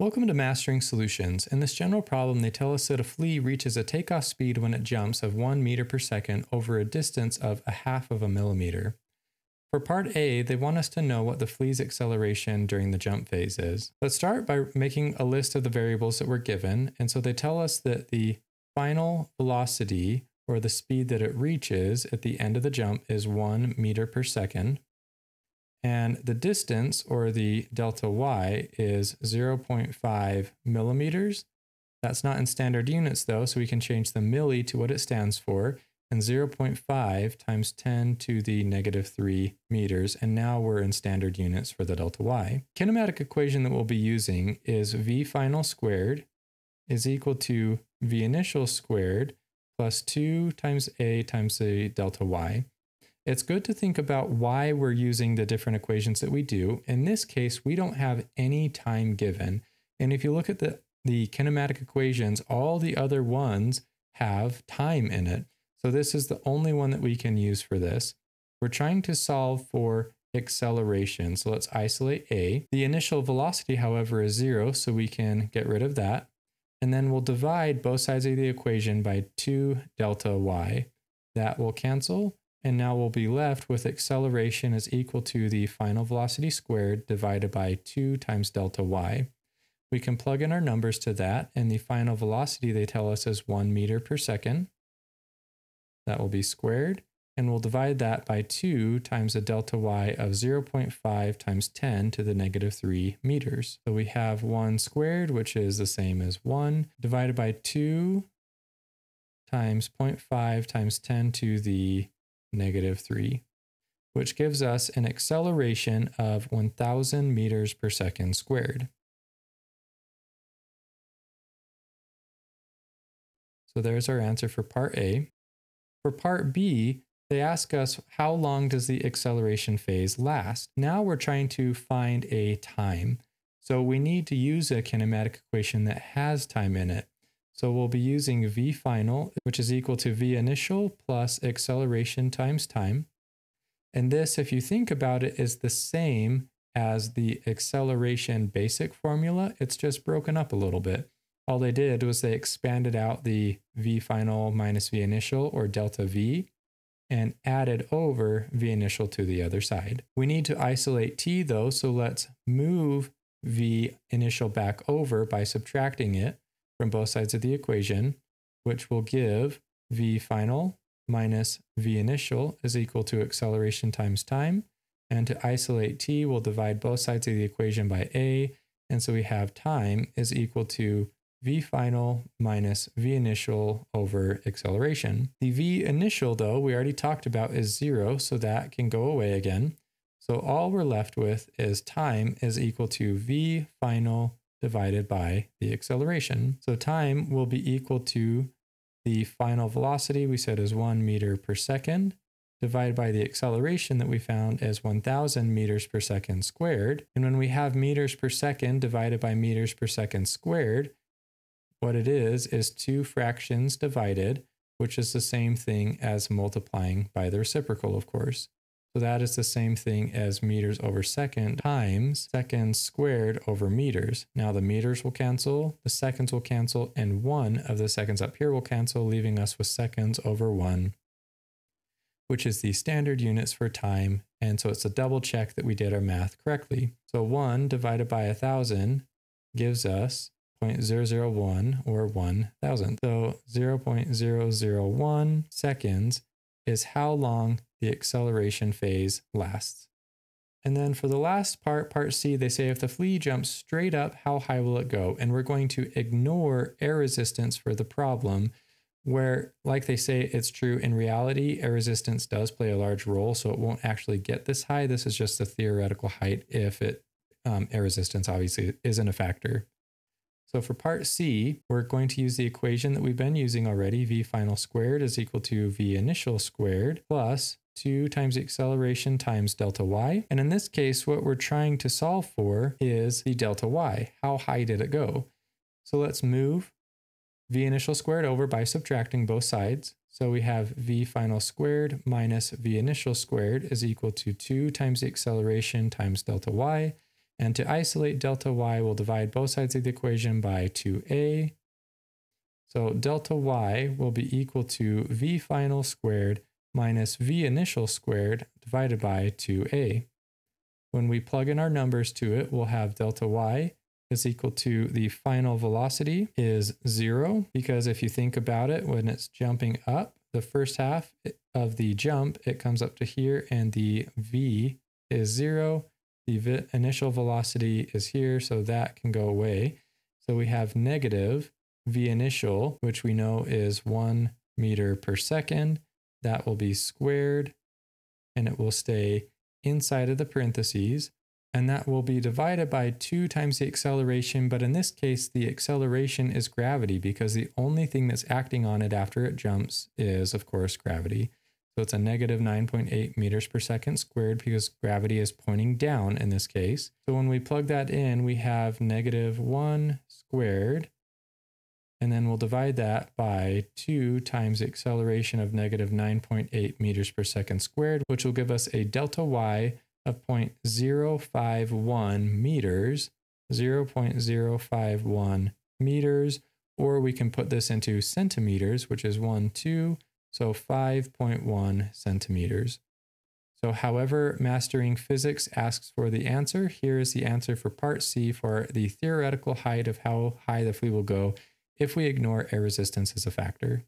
Welcome to Mastering Solutions. In this general problem, they tell us that a flea reaches a takeoff speed when it jumps of 1 meter per second over a distance of a half of a millimeter. For part A, they want us to know what the flea's acceleration during the jump phase is. Let's start by making a list of the variables that we're given. And so they tell us that the final velocity, or the speed that it reaches at the end of the jump, is 1 meter per second. And the distance, or the delta y, is 0.5 millimeters. That's not in standard units though, so we can change the milli to what it stands for, and 0.5 times 10 to the negative 3 meters, and now we're in standard units for the delta y. Kinematic equation that we'll be using is v final squared is equal to v initial squared plus 2 times a times the delta y it's good to think about why we're using the different equations that we do. In this case, we don't have any time given. And if you look at the, the kinematic equations, all the other ones have time in it. So this is the only one that we can use for this. We're trying to solve for acceleration. So let's isolate A. The initial velocity, however, is zero, so we can get rid of that. And then we'll divide both sides of the equation by 2 delta y. That will cancel, and now we'll be left with acceleration is equal to the final velocity squared divided by 2 times delta y. We can plug in our numbers to that, and the final velocity they tell us is 1 meter per second. That will be squared, and we'll divide that by 2 times a delta y of 0.5 times 10 to the negative 3 meters. So we have 1 squared, which is the same as 1, divided by 2 times 0.5 times 10 to the negative 3, which gives us an acceleration of 1,000 meters per second squared. So there's our answer for part A. For part B, they ask us how long does the acceleration phase last? Now we're trying to find a time. So we need to use a kinematic equation that has time in it. So we'll be using v final, which is equal to v initial plus acceleration times time. And this, if you think about it, is the same as the acceleration basic formula. It's just broken up a little bit. All they did was they expanded out the v final minus v initial or delta v and added over v initial to the other side. We need to isolate t though, so let's move v initial back over by subtracting it from both sides of the equation, which will give v final minus v initial is equal to acceleration times time. And to isolate t, we'll divide both sides of the equation by a. And so we have time is equal to v final minus v initial over acceleration. The v initial, though, we already talked about is zero, so that can go away again. So all we're left with is time is equal to v final divided by the acceleration. So time will be equal to the final velocity we said is 1 meter per second divided by the acceleration that we found as 1000 meters per second squared. And when we have meters per second divided by meters per second squared, what it is is two fractions divided, which is the same thing as multiplying by the reciprocal, of course. So that is the same thing as meters over second times seconds squared over meters. Now the meters will cancel, the seconds will cancel, and one of the seconds up here will cancel, leaving us with seconds over one, which is the standard units for time. And so it's a double check that we did our math correctly. So one divided by a thousand gives us 0.001 or 1,000. So 0.001 seconds is how long the acceleration phase lasts. And then for the last part, part C, they say if the flea jumps straight up, how high will it go? And we're going to ignore air resistance for the problem where, like they say, it's true in reality, air resistance does play a large role, so it won't actually get this high. This is just the theoretical height if it um, air resistance obviously isn't a factor. So for part C, we're going to use the equation that we've been using already. V final squared is equal to V initial squared plus 2 times the acceleration times delta y. And in this case, what we're trying to solve for is the delta y. How high did it go? So let's move v initial squared over by subtracting both sides. So we have v final squared minus v initial squared is equal to 2 times the acceleration times delta y. And to isolate delta y, we'll divide both sides of the equation by 2a. So delta y will be equal to v final squared minus v initial squared divided by 2a. When we plug in our numbers to it, we'll have delta y is equal to the final velocity is zero, because if you think about it, when it's jumping up, the first half of the jump, it comes up to here and the v is zero. The initial velocity is here, so that can go away. So we have negative v initial, which we know is one meter per second. That will be squared and it will stay inside of the parentheses and that will be divided by 2 times the acceleration, but in this case, the acceleration is gravity because the only thing that's acting on it after it jumps is, of course, gravity. So it's a negative 9.8 meters per second squared because gravity is pointing down in this case. So when we plug that in, we have negative 1 squared, and then we'll divide that by 2 times the acceleration of negative 9.8 meters per second squared, which will give us a delta y of 0.051 meters, 0.051 meters, or we can put this into centimeters, which is 1, 2, so 5.1 centimeters. So however mastering physics asks for the answer, here is the answer for part C for the theoretical height of how high the flea will go if we ignore air resistance as a factor.